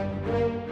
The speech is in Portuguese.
Música